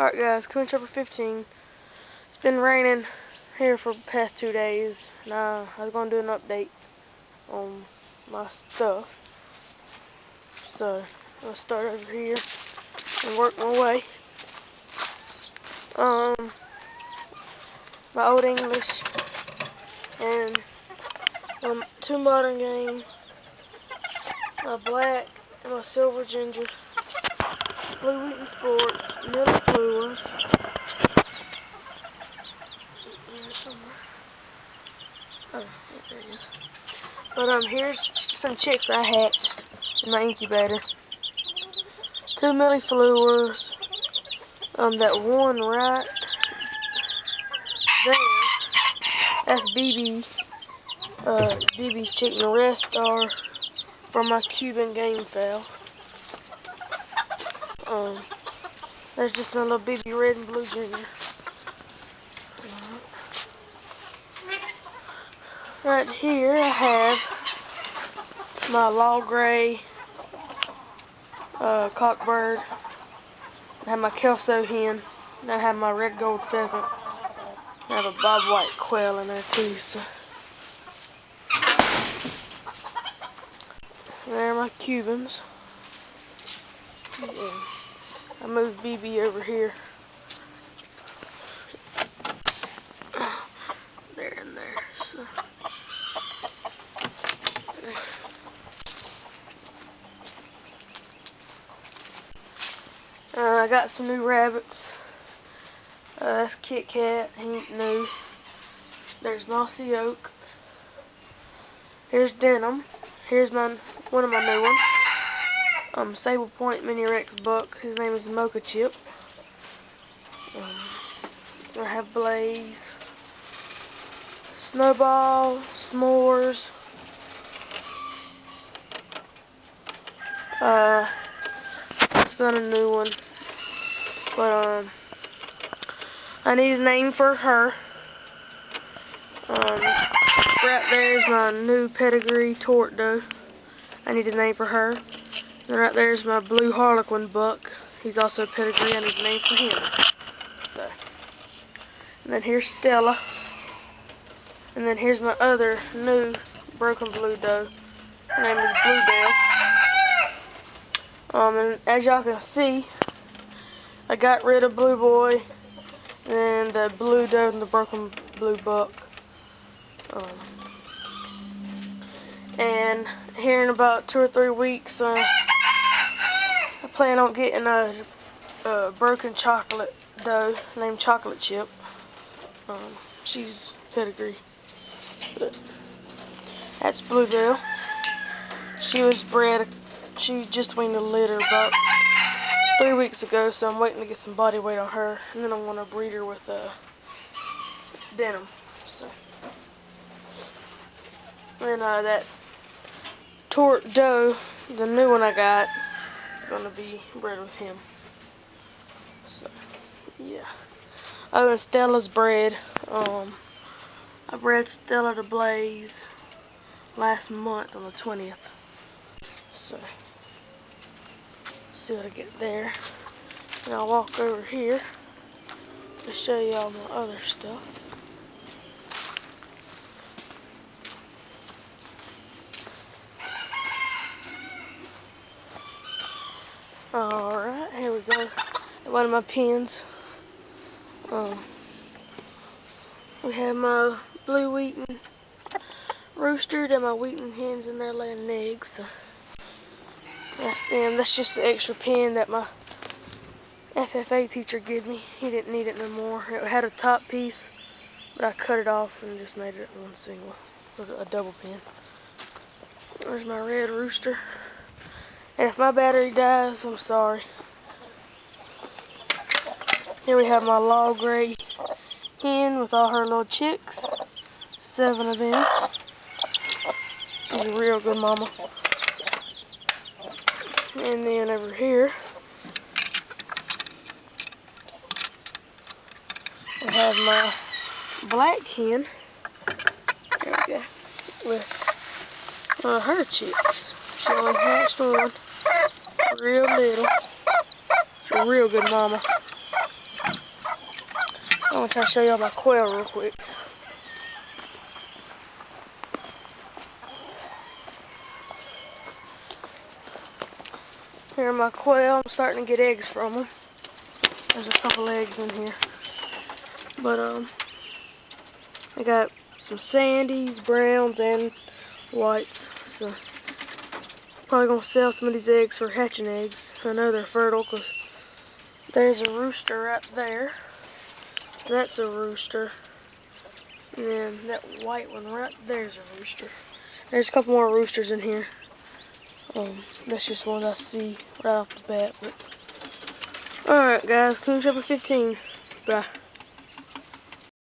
Alright guys, Coon Chopper 15. It's been raining here for the past two days. Now I was going to do an update on my stuff. So, I'll start over here and work my way. Um, my Old English and um, two modern game, my black and my silver ginger. Blue Wheaten Sports, Fluors. somewhere. Oh, there it is. But um, here's some chicks I hatched in my incubator. Two Mille Fleurs. Um, that one right there, that's BB. Uh, BB's chick, and the rest are from my Cuban game fowl. There's just my little baby red and blue junior. Right here I have my law gray uh, cockbird. I have my Kelso hen. And I have my red gold pheasant. I have a bob white quail in there too. So. There are my Cubans. Yeah. I moved BB over here. There and there. So. Uh, I got some new rabbits. Uh, that's Kit Kat. He ain't new. There's Mossy Oak. Here's Denim. Here's my one of my new ones um, Sable Point Mini Rex Buck. His name is Mocha Chip. Um, I have Blaze, Snowball, S'mores. Uh, it's not a new one, but um, I need a name for her. Um, right there is my new pedigree Torto. I need a name for her. And right there's my blue harlequin buck. He's also a pedigree. I need a name for him. So, and then here's Stella. And then here's my other new broken blue doe. Her name is Bluebell. Um, and as y'all can see, I got rid of Blue Boy and the blue doe and the broken blue buck. Um, and here in about two or three weeks, uh, plan on getting a, a broken chocolate doe named Chocolate Chip. Um, she's pedigree. But that's Bluebell. She was bred, she just weaned a litter about three weeks ago, so I'm waiting to get some body weight on her. And then I'm going to breed her with a denim. So. And uh, that Tort doe, the new one I got, gonna be bred with him. So, yeah. Oh, and Stella's bred. Um, I bred Stella to Blaze last month on the 20th. So, see what I get there. And I'll walk over here to show you all my other stuff. Alright, here we go. One of my pins. Um, we have my blue Wheaten rooster and my Wheaten hens in there laying eggs. So that's them. That's just the extra pin that my FFA teacher gave me. He didn't need it no more. It had a top piece, but I cut it off and just made it one single, a double pin. There's my red rooster. And if my battery dies, I'm sorry. Here we have my law gray hen with all her little chicks. Seven of them. She's a real good mama. And then over here, I have my black hen. There we go. With uh, her chicks. Only hatched one real little. She's a real good mama. I'm gonna try to show y'all my quail real quick. Here are my quail. I'm starting to get eggs from them. There's a couple eggs in here. But, um, I got some sandies, browns, and whites. So, probably to sell some of these eggs for hatching eggs. I know they're fertile because there's a rooster up there. That's a rooster. And then that white one right there's a rooster. There's a couple more roosters in here. Um, that's just one I see right off the bat. But alright guys, Coon Shepherd 15. Bye.